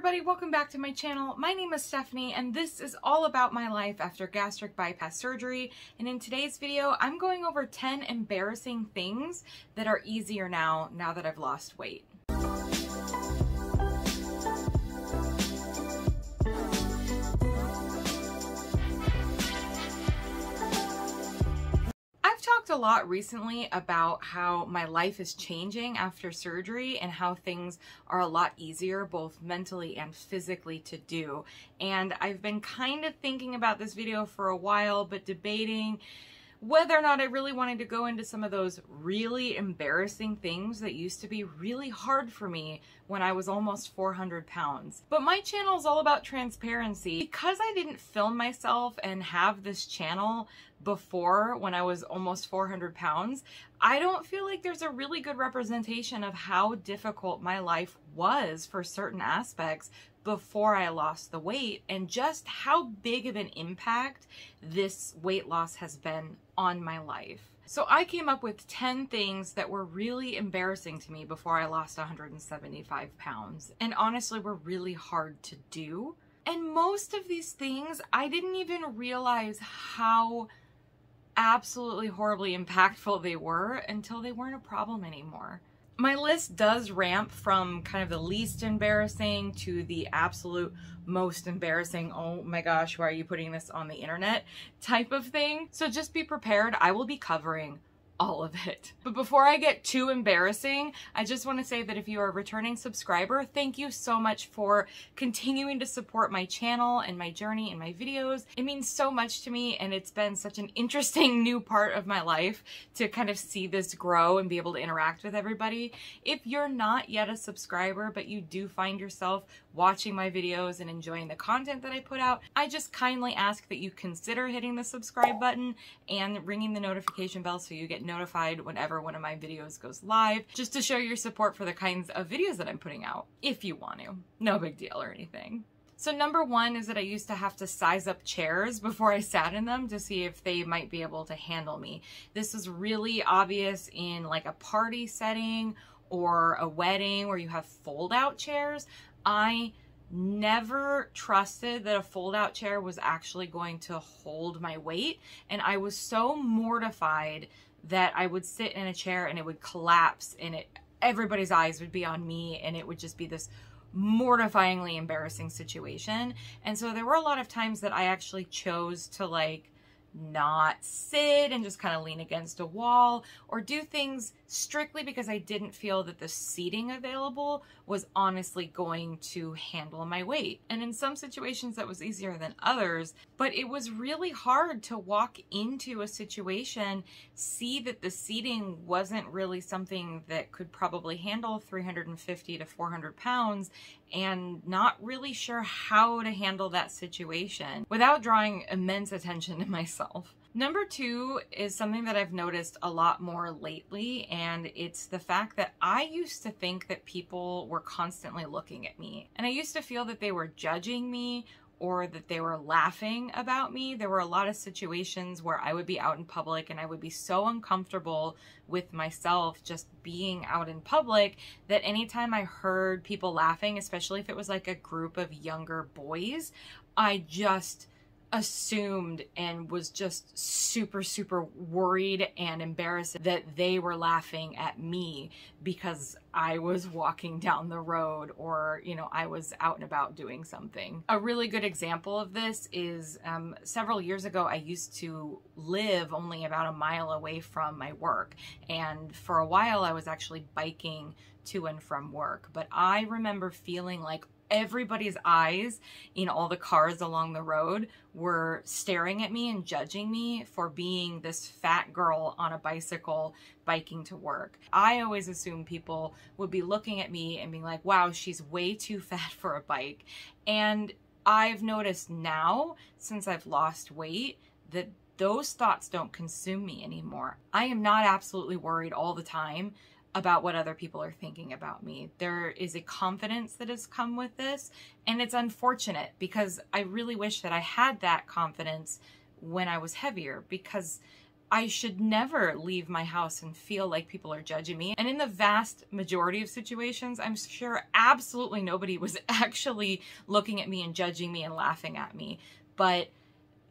everybody, welcome back to my channel. My name is Stephanie and this is all about my life after gastric bypass surgery. And in today's video, I'm going over 10 embarrassing things that are easier now, now that I've lost weight. A lot recently about how my life is changing after surgery and how things are a lot easier both mentally and physically to do. And I've been kind of thinking about this video for a while, but debating whether or not I really wanted to go into some of those really embarrassing things that used to be really hard for me when I was almost 400 pounds. But my channel is all about transparency. Because I didn't film myself and have this channel before when I was almost 400 pounds, I don't feel like there's a really good representation of how difficult my life was for certain aspects before I lost the weight and just how big of an impact this weight loss has been on my life. So I came up with 10 things that were really embarrassing to me before I lost 175 pounds and honestly were really hard to do. And most of these things, I didn't even realize how absolutely horribly impactful they were until they weren't a problem anymore. My list does ramp from kind of the least embarrassing to the absolute most embarrassing, oh my gosh, why are you putting this on the internet type of thing. So just be prepared. I will be covering all of it. But before I get too embarrassing, I just want to say that if you are a returning subscriber, thank you so much for continuing to support my channel and my journey and my videos. It means so much to me and it's been such an interesting new part of my life to kind of see this grow and be able to interact with everybody. If you're not yet a subscriber, but you do find yourself watching my videos and enjoying the content that I put out, I just kindly ask that you consider hitting the subscribe button and ringing the notification bell so you get notified whenever one of my videos goes live, just to show your support for the kinds of videos that I'm putting out, if you want to. No big deal or anything. So number one is that I used to have to size up chairs before I sat in them to see if they might be able to handle me. This is really obvious in like a party setting or a wedding where you have fold out chairs. I never trusted that a fold out chair was actually going to hold my weight. And I was so mortified that I would sit in a chair and it would collapse and it everybody's eyes would be on me and it would just be this mortifyingly embarrassing situation. And so there were a lot of times that I actually chose to like not sit and just kind of lean against a wall or do things strictly because I didn't feel that the seating available was honestly going to handle my weight. And in some situations that was easier than others, but it was really hard to walk into a situation, see that the seating wasn't really something that could probably handle 350 to 400 pounds and not really sure how to handle that situation without drawing immense attention to myself. Number two is something that I've noticed a lot more lately, and it's the fact that I used to think that people were constantly looking at me. And I used to feel that they were judging me or that they were laughing about me. There were a lot of situations where I would be out in public and I would be so uncomfortable with myself just being out in public that anytime I heard people laughing, especially if it was like a group of younger boys, I just assumed and was just super, super worried and embarrassed that they were laughing at me because I was walking down the road or, you know, I was out and about doing something. A really good example of this is um, several years ago, I used to live only about a mile away from my work. And for a while, I was actually biking to and from work. But I remember feeling like everybody's eyes in all the cars along the road were staring at me and judging me for being this fat girl on a bicycle biking to work. I always assumed people would be looking at me and being like, wow, she's way too fat for a bike. And I've noticed now, since I've lost weight, that those thoughts don't consume me anymore. I am not absolutely worried all the time about what other people are thinking about me. There is a confidence that has come with this, and it's unfortunate because I really wish that I had that confidence when I was heavier because I should never leave my house and feel like people are judging me. And in the vast majority of situations, I'm sure absolutely nobody was actually looking at me and judging me and laughing at me. But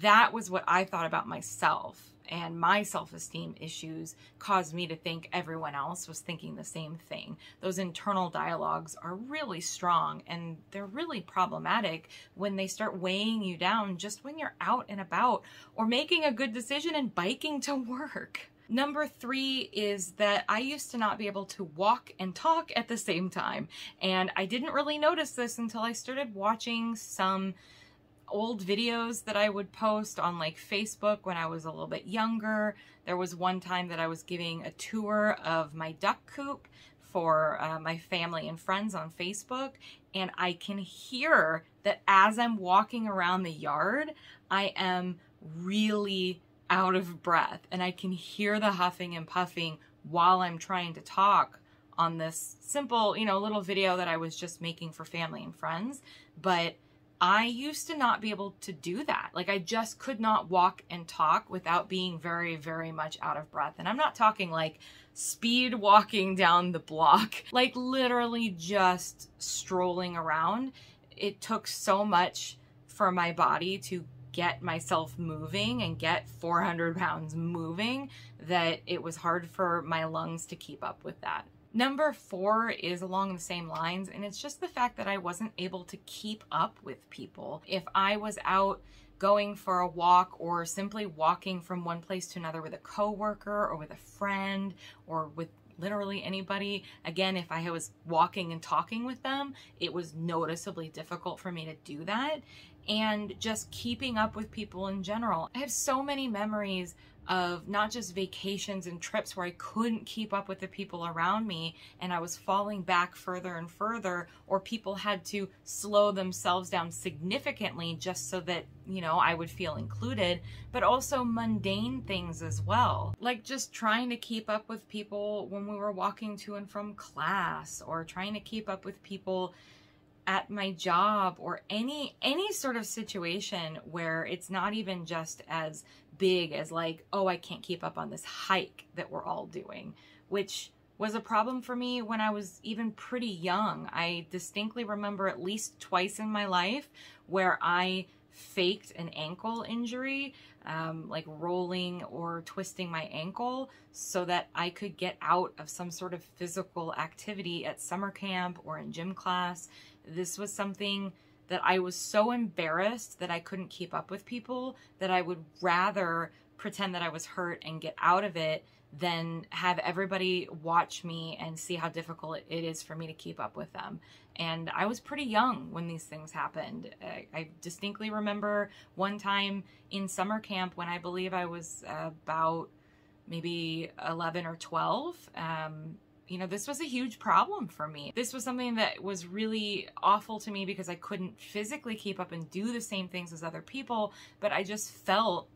that was what I thought about myself and my self esteem issues caused me to think everyone else was thinking the same thing. Those internal dialogues are really strong and they're really problematic when they start weighing you down just when you're out and about or making a good decision and biking to work. Number three is that I used to not be able to walk and talk at the same time. And I didn't really notice this until I started watching some old videos that I would post on like Facebook when I was a little bit younger. There was one time that I was giving a tour of my duck coop for uh, my family and friends on Facebook, and I can hear that as I'm walking around the yard, I am really out of breath, and I can hear the huffing and puffing while I'm trying to talk on this simple, you know, little video that I was just making for family and friends. But I used to not be able to do that. Like I just could not walk and talk without being very, very much out of breath. And I'm not talking like speed walking down the block, like literally just strolling around. It took so much for my body to get myself moving and get 400 pounds moving that it was hard for my lungs to keep up with that. Number four is along the same lines, and it's just the fact that I wasn't able to keep up with people. If I was out going for a walk or simply walking from one place to another with a coworker or with a friend or with literally anybody. Again, if I was walking and talking with them, it was noticeably difficult for me to do that. And just keeping up with people in general. I have so many memories of not just vacations and trips where I couldn't keep up with the people around me and I was falling back further and further, or people had to slow themselves down significantly just so that, you know, I would feel included, but also mundane things as well. Like just trying to keep up with people when we were walking to and from class, or trying to keep up with people at my job or any any sort of situation where it's not even just as big as like, oh, I can't keep up on this hike that we're all doing, which was a problem for me when I was even pretty young. I distinctly remember at least twice in my life where I faked an ankle injury, um, like rolling or twisting my ankle, so that I could get out of some sort of physical activity at summer camp or in gym class. This was something that I was so embarrassed that I couldn't keep up with people that I would rather pretend that I was hurt and get out of it than have everybody watch me and see how difficult it is for me to keep up with them. And I was pretty young when these things happened. I, distinctly remember one time in summer camp when I believe I was about maybe 11 or 12. Um, you know, this was a huge problem for me. This was something that was really awful to me because I couldn't physically keep up and do the same things as other people, but I just felt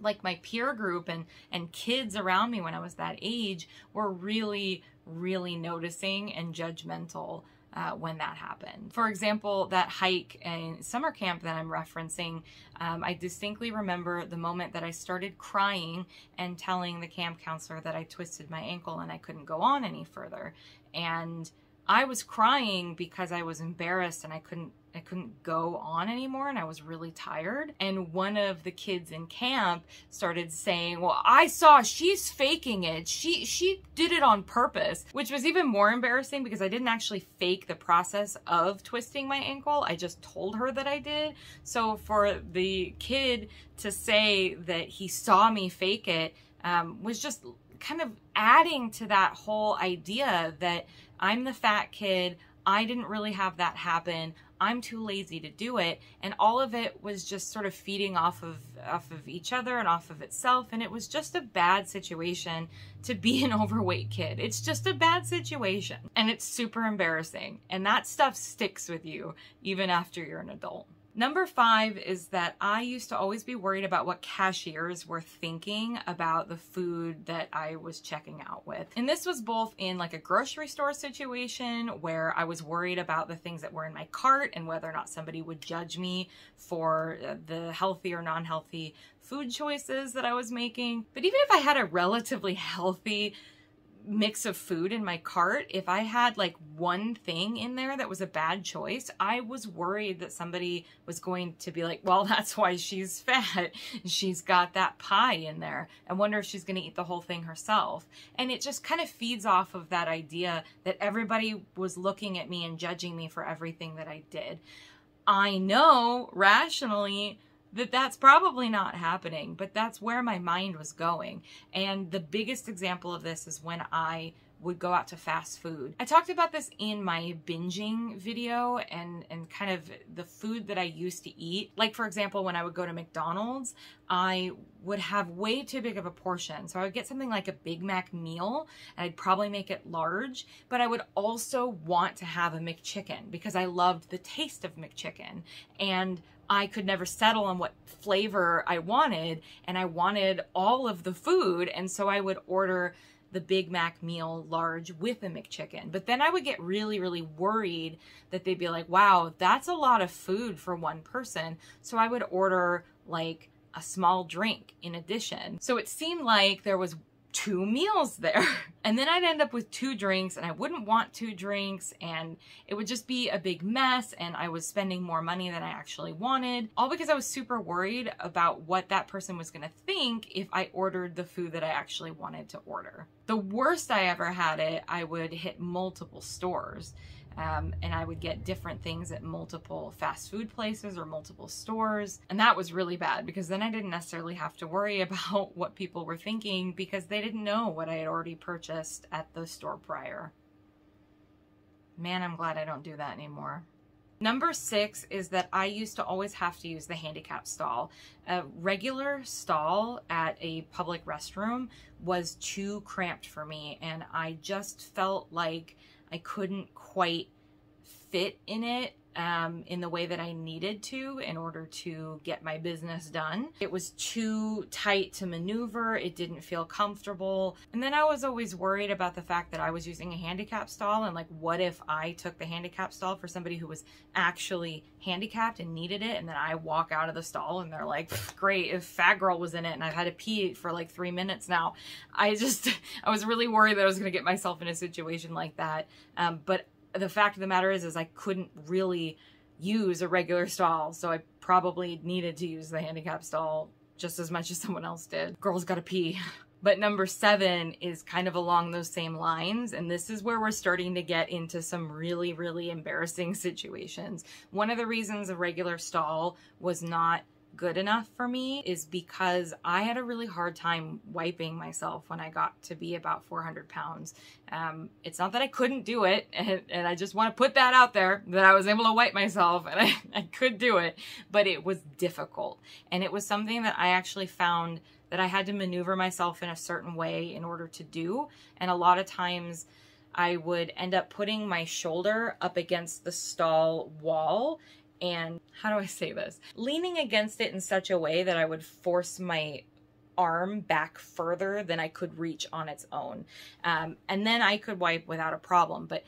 like my peer group and and kids around me when I was that age were really really noticing and judgmental uh, when that happened. For example, that hike in summer camp that I'm referencing, um, I distinctly remember the moment that I started crying and telling the camp counselor that I twisted my ankle and I couldn't go on any further. And I was crying because I was embarrassed and I couldn't I couldn't go on anymore and I was really tired. And one of the kids in camp started saying, "Well, I saw she's faking it. She she did it on purpose," which was even more embarrassing because I didn't actually fake the process of twisting my ankle. I just told her that I did. So for the kid to say that he saw me fake it um, was just kind of adding to that whole idea that I'm the fat kid. I didn't really have that happen. I'm too lazy to do it. And all of it was just sort of feeding off of off of each other and off of itself. And it was just a bad situation to be an overweight kid. It's just a bad situation. And it's super embarrassing. And that stuff sticks with you even after you're an adult. Number five is that I used to always be worried about what cashiers were thinking about the food that I was checking out with. And this was both in like a grocery store situation where I was worried about the things that were in my cart and whether or not somebody would judge me for uh, the healthy or non-healthy food choices that I was making. But even if I had a relatively healthy mix of food in my cart, if I had like one thing in there that was a bad choice, I was worried that somebody was going to be like, well, that's why she's fat. She's got that pie in there. I wonder if she's going to eat the whole thing herself. And it just kind of feeds off of that idea that everybody was looking at me and judging me for everything that I did. I know rationally that that's probably not happening, but that's where my mind was going. And the biggest example of this is when I would go out to fast food. I talked about this in my binging video and, and kind of the food that I used to eat. Like for example, when I would go to McDonald's, I would have way too big of a portion. So I would get something like a Big Mac meal and I'd probably make it large, but I would also want to have a McChicken because I loved the taste of McChicken. And I could never settle on what flavor I wanted and I wanted all of the food and so I would order the Big Mac meal large with a McChicken. But then I would get really, really worried that they'd be like, wow, that's a lot of food for one person. So I would order like a small drink in addition. So it seemed like there was two meals there. And then I'd end up with two drinks and I wouldn't want two drinks and it would just be a big mess and I was spending more money than I actually wanted. All because I was super worried about what that person was gonna think if I ordered the food that I actually wanted to order. The worst I ever had it, I would hit multiple stores um, and I would get different things at multiple fast food places or multiple stores. And that was really bad because then I didn't necessarily have to worry about what people were thinking because they didn't know what I had already purchased at the store prior. Man, I'm glad I don't do that anymore. Number six is that I used to always have to use the handicap stall. A regular stall at a public restroom was too cramped for me and I just felt like I couldn't quite fit in it um, in the way that I needed to in order to get my business done. It was too tight to maneuver. It didn't feel comfortable. And then I was always worried about the fact that I was using a handicap stall and like, what if I took the handicap stall for somebody who was actually handicapped and needed it and then I walk out of the stall and they're like, great, if Fat Girl was in it and I've had to pee for like three minutes now. I just, I was really worried that I was going to get myself in a situation like that. Um, but the fact of the matter is, is I couldn't really use a regular stall, so I probably needed to use the handicap stall just as much as someone else did. Girls gotta pee. But number seven is kind of along those same lines. And this is where we're starting to get into some really, really embarrassing situations. One of the reasons a regular stall was not good enough for me is because I had a really hard time wiping myself when I got to be about 400 pounds. Um, it's not that I couldn't do it, and, and, I just want to put that out there that I was able to wipe myself and I, I could do it, but it was difficult. And it was something that I actually found that I had to maneuver myself in a certain way in order to do. And a lot of times, I would end up putting my shoulder up against the stall wall and how do I say this? Leaning against it in such a way that I would force my arm back further than I could reach on its own. Um, and then I could wipe without a problem. But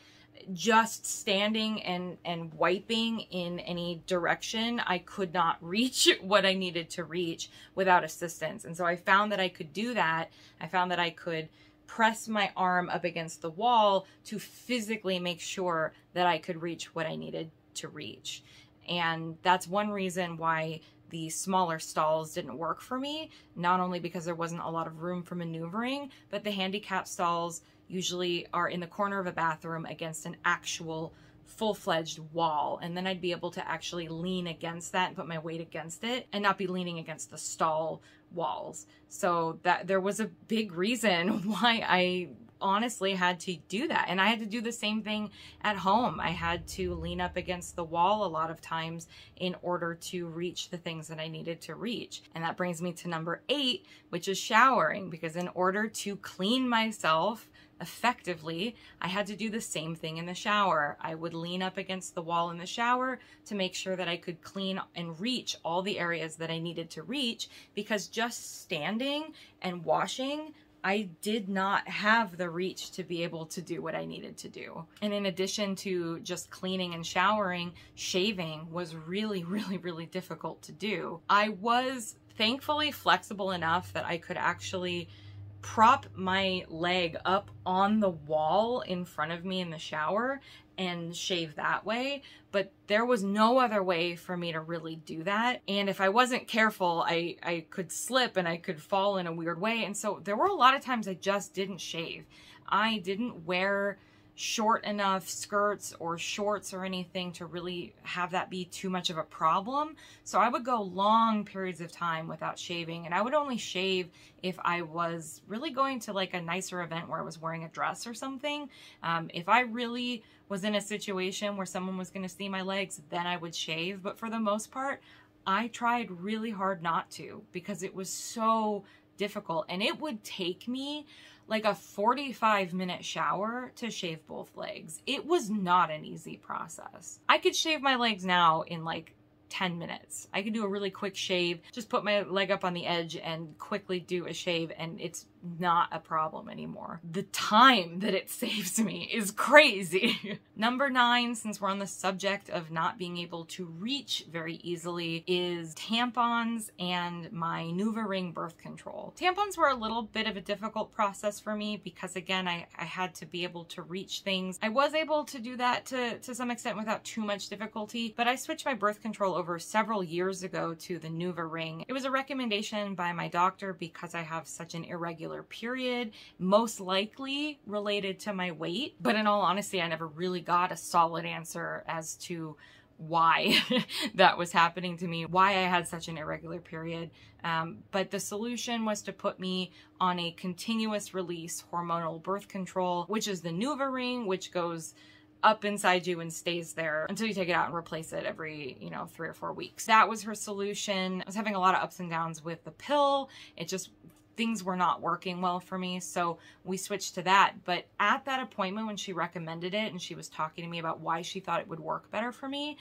just standing and, and wiping in any direction, I could not reach what I needed to reach without assistance. And so I found that I could do that. I found that I could press my arm up against the wall to physically make sure that I could reach what I needed to reach. And that's one reason why the smaller stalls didn't work for me, not only because there wasn't a lot of room for maneuvering, but the handicap stalls usually are in the corner of a bathroom against an actual full-fledged wall and then I'd be able to actually lean against that and put my weight against it and not be leaning against the stall walls. So that there was a big reason why I honestly had to do that. And I had to do the same thing at home. I had to lean up against the wall a lot of times in order to reach the things that I needed to reach. And that brings me to number eight, which is showering, because in order to clean myself effectively, I had to do the same thing in the shower. I would lean up against the wall in the shower to make sure that I could clean and reach all the areas that I needed to reach because just standing and washing I did not have the reach to be able to do what I needed to do. And in addition to just cleaning and showering, shaving was really, really, really difficult to do. I was thankfully flexible enough that I could actually prop my leg up on the wall in front of me in the shower and shave that way, but there was no other way for me to really do that. And if I wasn't careful, I, I could slip and I could fall in a weird way. And so there were a lot of times I just didn't shave. I didn't wear short enough skirts or shorts or anything to really have that be too much of a problem. So I would go long periods of time without shaving and I would only shave if I was really going to like a nicer event where I was wearing a dress or something. Um, if I really was in a situation where someone was going to see my legs, then I would shave. But for the most part, I tried really hard not to because it was so difficult and it would take me like a 45 minute shower to shave both legs. It was not an easy process. I could shave my legs now in like 10 minutes. I could do a really quick shave, just put my leg up on the edge and quickly do a shave and it's not a problem anymore. The time that it saves me is crazy. Number nine, since we're on the subject of not being able to reach very easily, is tampons and my NuvaRing birth control. Tampons were a little bit of a difficult process for me because again, I, I had to be able to reach things. I was able to do that to, to some extent without too much difficulty, but I switched my birth control over several years ago to the NuvaRing. It was a recommendation by my doctor because I have such an irregular period, most likely related to my weight. But in all honesty, I never really got a solid answer as to why that was happening to me, why I had such an irregular period. Um, but the solution was to put me on a continuous release hormonal birth control, which is the NuvaRing, which goes up inside you and stays there until you take it out and replace it every, you know, three or four weeks. That was her solution. I was having a lot of ups and downs with the pill. It just things were not working well for me. So we switched to that. But at that appointment, when she recommended it and she was talking to me about why she thought it would work better for me,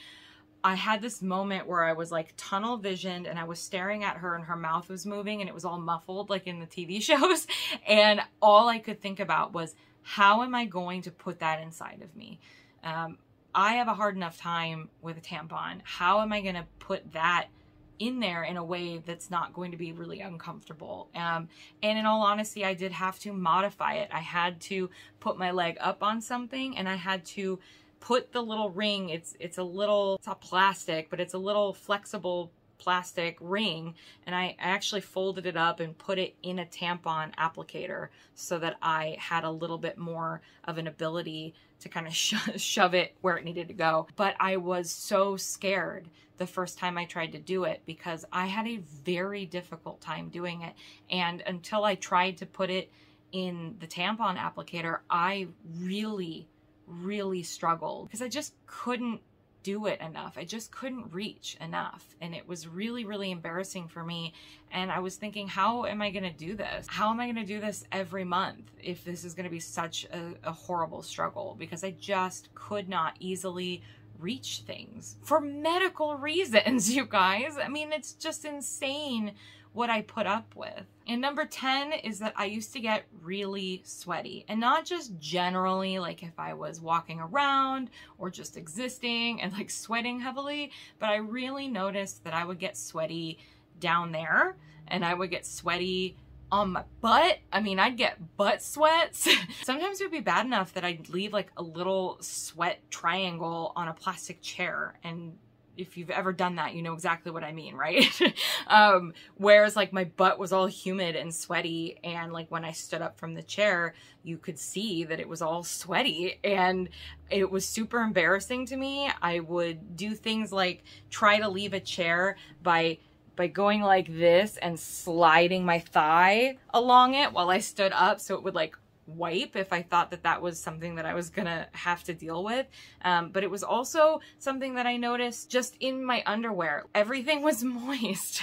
I had this moment where I was like tunnel visioned and I was staring at her and her mouth was moving and it was all muffled like in the TV shows. And all I could think about was, how am I going to put that inside of me? Um, I have a hard enough time with a tampon. How am I going to put that in there in a way that's not going to be really uncomfortable. Um, and in all honesty, I did have to modify it. I had to put my leg up on something and I had to put the little ring. It's, it's a little, it's not plastic, but it's a little flexible plastic ring and I actually folded it up and put it in a tampon applicator so that I had a little bit more of an ability to kind of sho shove it where it needed to go. But I was so scared the first time I tried to do it because I had a very difficult time doing it. And until I tried to put it in the tampon applicator, I really, really struggled because I just couldn't do it enough. I just couldn't reach enough. And it was really, really embarrassing for me. And I was thinking, how am I going to do this? How am I going to do this every month if this is going to be such a, a horrible struggle? Because I just could not easily reach things for medical reasons, you guys. I mean, it's just insane what I put up with. And number 10 is that I used to get really sweaty and not just generally like if I was walking around or just existing and like sweating heavily, but I really noticed that I would get sweaty down there and I would get sweaty on my butt. I mean, I'd get butt sweats. Sometimes it would be bad enough that I'd leave like a little sweat triangle on a plastic chair and if you've ever done that, you know exactly what I mean, right? um, whereas like my butt was all humid and sweaty and like when I stood up from the chair, you could see that it was all sweaty and it was super embarrassing to me. I would do things like try to leave a chair by by going like this and sliding my thigh along it while I stood up so it would like wipe if I thought that that was something that I was gonna have to deal with. Um, but it was also something that I noticed just in my underwear. Everything was moist.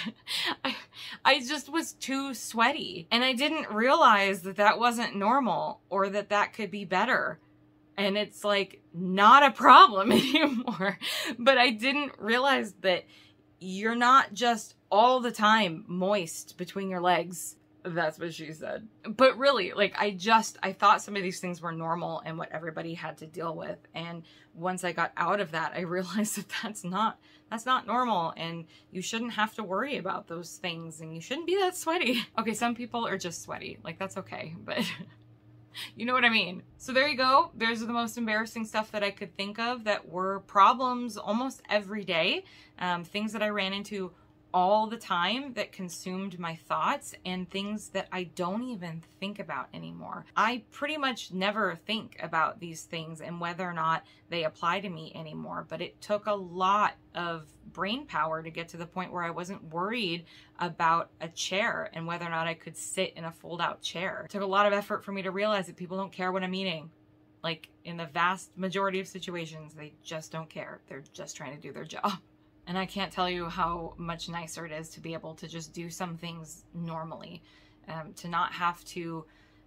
I, I just was too sweaty and I didn't realize that that wasn't normal or that that could be better. And it's like not a problem anymore. but I didn't realize that you're not just all the time moist between your legs that's what she said. But really, like, I just, I thought some of these things were normal and what everybody had to deal with. And once I got out of that, I realized that that's not, that's not normal. And you shouldn't have to worry about those things and you shouldn't be that sweaty. Okay, some people are just sweaty. Like, that's okay. But you know what I mean? So there you go. There's the most embarrassing stuff that I could think of that were problems almost every day. Um, things that I ran into all the time that consumed my thoughts and things that I don't even think about anymore. I pretty much never think about these things and whether or not they apply to me anymore, but it took a lot of brain power to get to the point where I wasn't worried about a chair and whether or not I could sit in a fold out chair. It took a lot of effort for me to realize that people don't care what I'm eating. Like in the vast majority of situations, they just don't care. They're just trying to do their job. And I can't tell you how much nicer it is to be able to just do some things normally, um, to not have to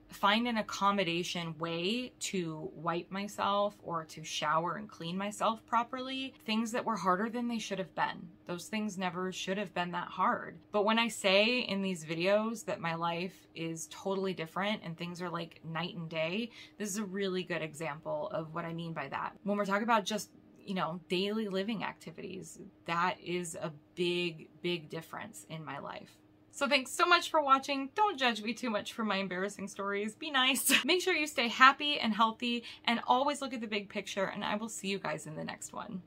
find an accommodation way to wipe myself or to shower and clean myself properly. Things that were harder than they should have been. Those things never should have been that hard. But when I say in these videos that my life is totally different and things are like night and day, this is a really good example of what I mean by that. When we're talking about just you know, daily living activities. That is a big, big difference in my life. So thanks so much for watching. Don't judge me too much for my embarrassing stories. Be nice. Make sure you stay happy and healthy and always look at the big picture and I will see you guys in the next one.